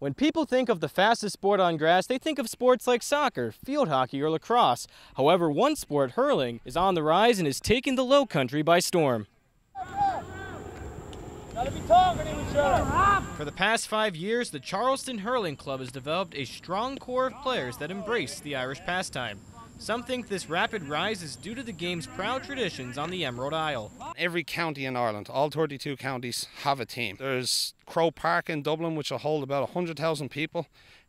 When people think of the fastest sport on grass, they think of sports like soccer, field hockey, or lacrosse. However, one sport, hurling, is on the rise and is taking the low country by storm. For the past five years, the Charleston Hurling Club has developed a strong core of players that embrace the Irish pastime. Some think this rapid rise is due to the game's proud traditions on the Emerald Isle. Every county in Ireland, all 32 counties, have a team. There's Croke Park in Dublin, which will hold about 100,000 people.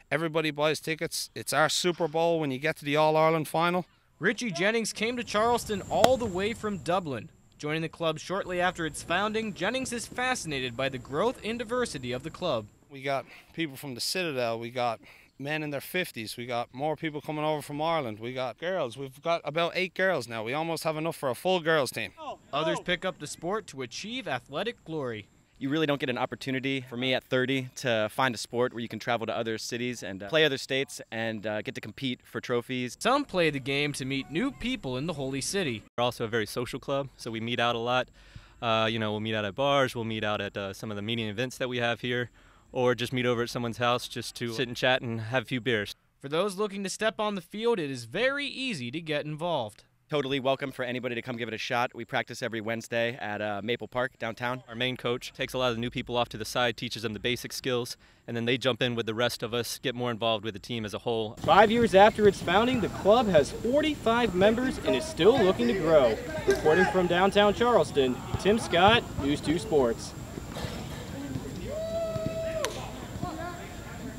Everybody buys tickets. It's our Super Bowl when you get to the All Ireland final. Richie Jennings came to Charleston all the way from Dublin. Joining the club shortly after its founding, Jennings is fascinated by the growth and diversity of the club. We got people from the Citadel, we got men in their 50s. We got more people coming over from Ireland. We got girls. We've got about eight girls now. We almost have enough for a full girls team. Others pick up the sport to achieve athletic glory. You really don't get an opportunity for me at 30 to find a sport where you can travel to other cities and uh, play other states and uh, get to compete for trophies. Some play the game to meet new people in the Holy City. We're also a very social club, so we meet out a lot. Uh, you know, we'll meet out at bars, we'll meet out at uh, some of the meeting events that we have here or just meet over at someone's house just to sit and chat and have a few beers. For those looking to step on the field, it is very easy to get involved. Totally welcome for anybody to come give it a shot. We practice every Wednesday at uh, Maple Park downtown. Our main coach takes a lot of the new people off to the side, teaches them the basic skills, and then they jump in with the rest of us, get more involved with the team as a whole. Five years after its founding, the club has 45 members and is still looking to grow. Reporting from downtown Charleston, Tim Scott, News 2 Sports.